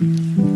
Mm-hmm.